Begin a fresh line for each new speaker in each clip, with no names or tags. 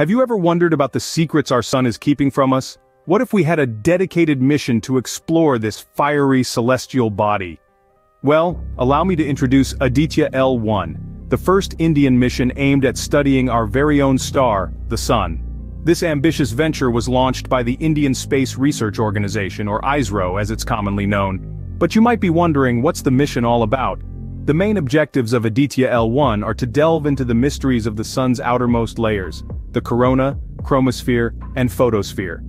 Have you ever wondered about the secrets our sun is keeping from us? What if we had a dedicated mission to explore this fiery celestial body? Well, allow me to introduce Aditya L1, the first Indian mission aimed at studying our very own star, the Sun. This ambitious venture was launched by the Indian Space Research Organization or ISRO as it's commonly known. But you might be wondering what's the mission all about? The main objectives of Aditya L1 are to delve into the mysteries of the sun's outermost layers, the corona, chromosphere, and photosphere.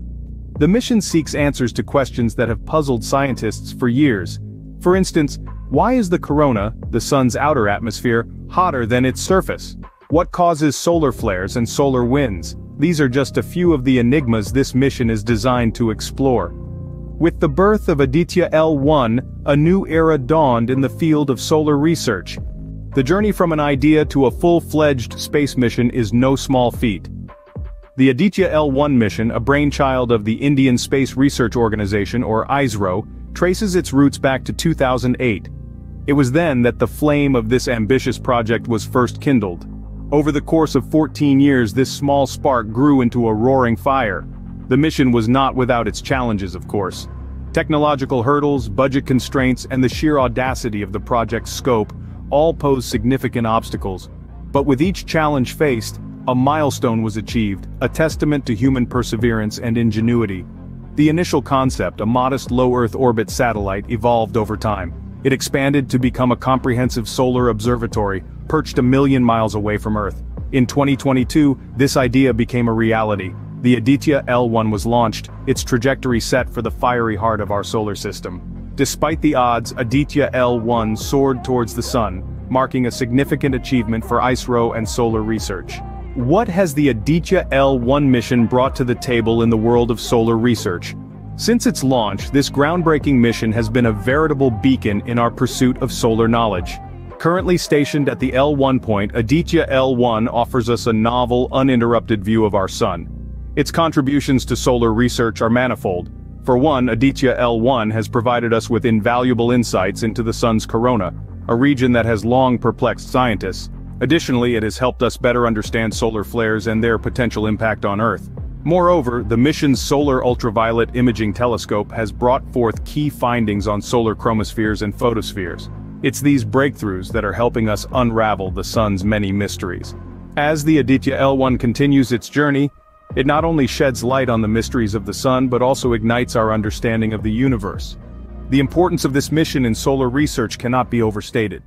The mission seeks answers to questions that have puzzled scientists for years. For instance, why is the corona, the sun's outer atmosphere, hotter than its surface? What causes solar flares and solar winds? These are just a few of the enigmas this mission is designed to explore. With the birth of Aditya L1, a new era dawned in the field of solar research. The journey from an idea to a full-fledged space mission is no small feat. The Aditya L1 mission, a brainchild of the Indian Space Research Organization or ISRO, traces its roots back to 2008. It was then that the flame of this ambitious project was first kindled. Over the course of 14 years this small spark grew into a roaring fire. The mission was not without its challenges of course. Technological hurdles, budget constraints, and the sheer audacity of the project's scope all pose significant obstacles. But with each challenge faced, a milestone was achieved, a testament to human perseverance and ingenuity. The initial concept, a modest low-Earth orbit satellite, evolved over time. It expanded to become a comprehensive solar observatory, perched a million miles away from Earth. In 2022, this idea became a reality. The Aditya L1 was launched, its trajectory set for the fiery heart of our solar system. Despite the odds, Aditya L1 soared towards the sun, marking a significant achievement for ISRO and solar research. What has the Aditya L1 mission brought to the table in the world of solar research? Since its launch, this groundbreaking mission has been a veritable beacon in our pursuit of solar knowledge. Currently stationed at the L1 point, Aditya L1 offers us a novel, uninterrupted view of our sun. Its contributions to solar research are manifold. For one, Aditya L1 has provided us with invaluable insights into the sun's corona, a region that has long perplexed scientists. Additionally, it has helped us better understand solar flares and their potential impact on Earth. Moreover, the mission's Solar Ultraviolet Imaging Telescope has brought forth key findings on solar chromospheres and photospheres. It's these breakthroughs that are helping us unravel the sun's many mysteries. As the Aditya L1 continues its journey, it not only sheds light on the mysteries of the sun but also ignites our understanding of the universe. The importance of this mission in solar research cannot be overstated.